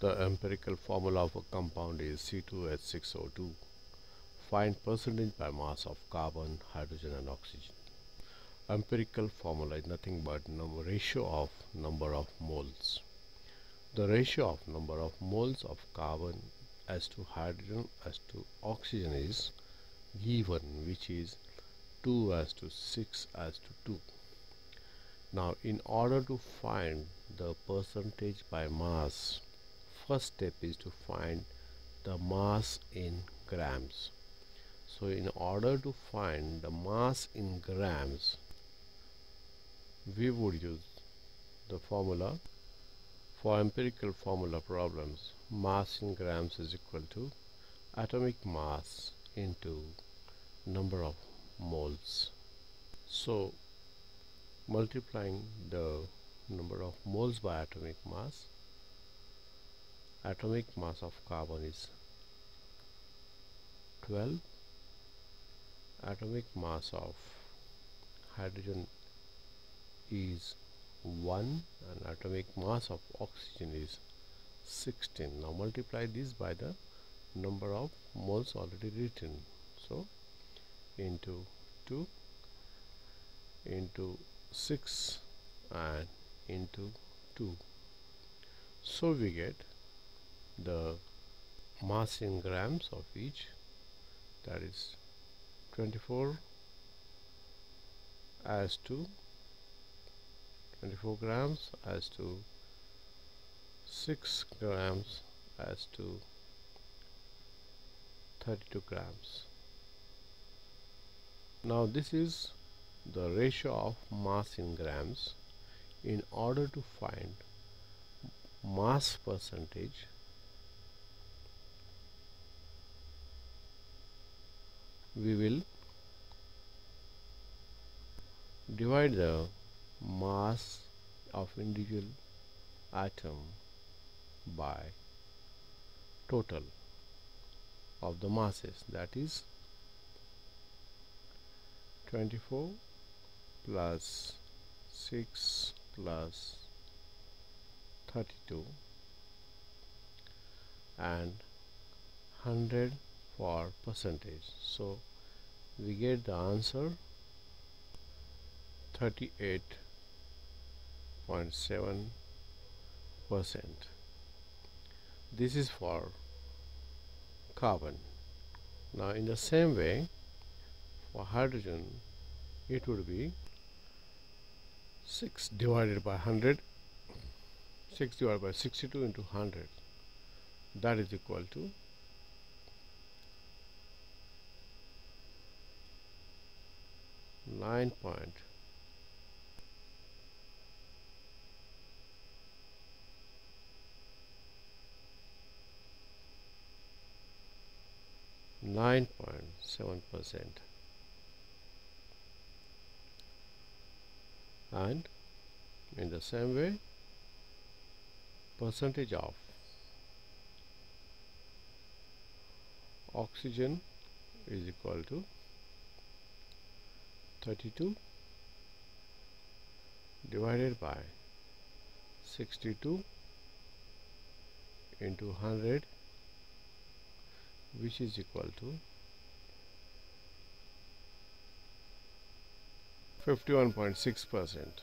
The empirical formula of a compound is C2H6O2. Find percentage by mass of carbon, hydrogen and oxygen. Empirical formula is nothing but number ratio of number of moles. The ratio of number of moles of carbon as to hydrogen as to oxygen is given which is 2 as to 6 as to 2. Now in order to find the percentage by mass first step is to find the mass in grams. So in order to find the mass in grams we would use the formula for empirical formula problems. Mass in grams is equal to atomic mass into number of moles. So multiplying the number of moles by atomic mass atomic mass of carbon is 12 atomic mass of hydrogen is 1 and atomic mass of oxygen is 16 now multiply this by the number of moles already written. So into 2 into 6 and into 2 so we get the mass in grams of each that is 24 as to 24 grams as to 6 grams as to 32 grams. Now this is the ratio of mass in grams. In order to find mass percentage we will divide the mass of individual atom by total of the masses. That is 24 plus 6 plus 32 and 100 for percentage. So we get the answer 38.7 percent. This is for carbon. Now in the same way for hydrogen it would be 6 divided by 100 6 divided by 62 into 100 that is equal to nine point. Nine point seven percent. And in the same way percentage of oxygen is equal to 32 divided by 62 into 100 which is equal to 51.6 percent